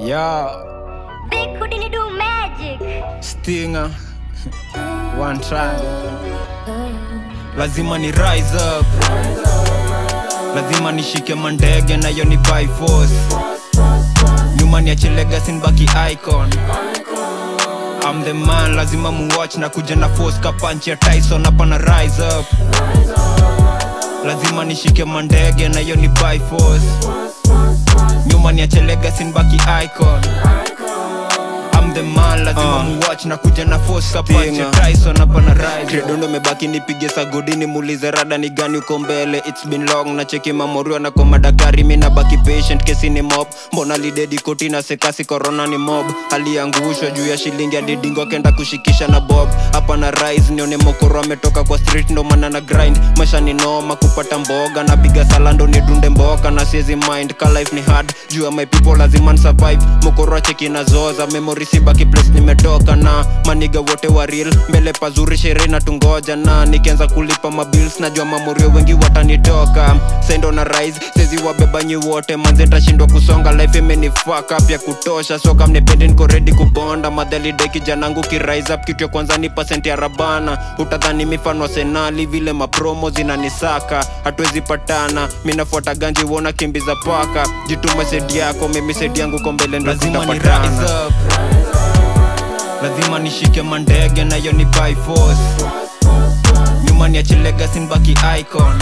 Yo, Big couldn't do magic. Stinger. One try. Lazima ni rise up. Lazima nishike mandege nayo ni by force. Nyuma ni legacy nibaki icon. I'm the man, lazima muwatch na kuja na force ya Tyson hapa na rise up. Lazima nishike mandege na yo ni by force. Nyuma ni legacy nibaki icon. I'm the man, lazima Uh. muwatch na kuja na force ya Stinger. Tyson hapa na rise up. kredondo mebaki nipige sagodi nimuulize rada ni gani uko mbele? Its been long na cheki mamorio na kwa madaktari mi nabaki patient kesi ni mob. Mbona lidedi koti na sekasi corona ni mob? Aliangushwa juu ya shilingi adidingo kenda kushikisha na bob. Hapa na rise nione mokoro ametoka kwa street ndo maana na grind. Maisha ni noma kupata mboga napiga salando ni dunde mboka na siezi mind ka life ni hard. Juu ya my people lazima survive. Mokoro acheki na zoza memory sibaki place nimetoka na maniga wote wa real. Mbele pazuri sherehe na tungoja na nikianza kulipa mabills najua mamorio wengi watanitoka. Sendo na rise sezi wabebanyi wote manze ntashindwa kusonga life imenifaka pya kutosha. Soka mnipende niko ready kubonda. Madhalidai kijanangu kirise up kitu ya kwanza ni pasenti ya rabana. Utadhani mifano senali vile mapromo zinanisaka. Hatuwezi patana minafuata ganji wona kimbiza paka. Jituma sedi yako mimi sedi yangu kombele ndo lazima ni rise zitapatana up lazima nishike mandege na yo ni by force. Nyuma niache legacy nibaki icon.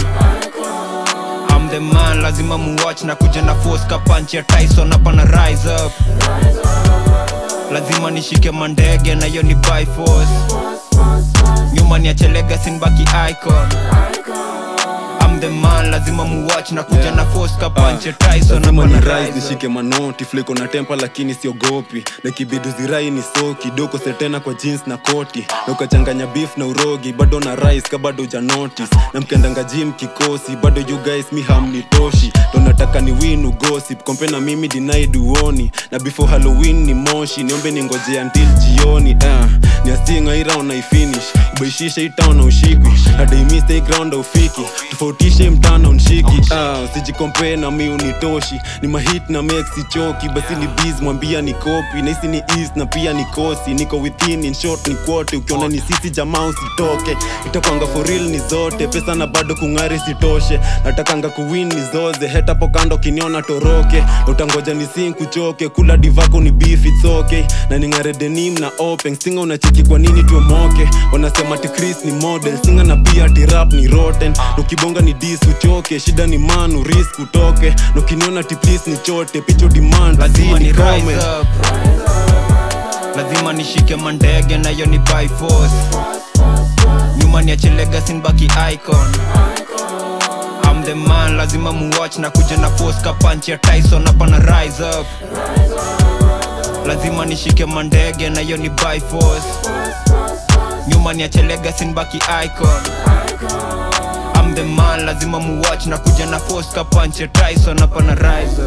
I'm the man lazima muwatch na kuja na force ka punch ya Tyson hapa na rise up. Lazima nishike mandege na yo ni by force. Nyuma niache legacy nibaki icon I'm the man lazima muwatch na kuja force ni rise rise nishike manoti fliko na tempa lakini siogopi. Na kibidu zirai ni so kidogo setena kwa jeans na koti. Na ukachanganya beef na urogi bado na rice ka bado ja notice. Na mkendanga jim kikosi bado you guys mi hamnitoshi. Donataka ni win ugosip kompe na mimi dinai duoni. Na before halloween ni moshi niombe ningoje until jioni uh, niastinga ira unaifinish ubaishishe itown na ushikwi. Nadaimiste ground aufiki tofautishe mtano nshiki uh, usijikompee na mi unitoshi. Ni mahit na mex sichoki. Basi ni biz mwambia ni kopi na hisi ni east na pia ni kosi niko within in short ni kwote ukiona ni sisi jamaa usitoke. Itakwanga for real ni zote. Pesa na bado kung'ari sitoshe. Natakanga kuwin ni zoze. Hetapo kando kiniona toroke. Utangoja ni sin kuchoke kula divako ni beef it's okay. Na ning'are denim na open. Singa unacheki kwa nini tuomoke wanasema ti chris ni model. Singa na pia ti rap ni rotten. Ukibonga ni dis uchoke shida ni manu risk utoke. Nokiniona ti please ni chote picho demand lazima ni rise up. Lazima nishike mandege na yo ni by force. Nyuma niache legacy nibaki icon. I'm the man lazima muwatch na kuja na force ka punch ya Tyson hapa na rise up. Lazima nishike mandege na yo ni by force. Nyuma niache legacy nibaki icon. man lazima muwatch na kuja na force ka punch ya Tyson hapa na rise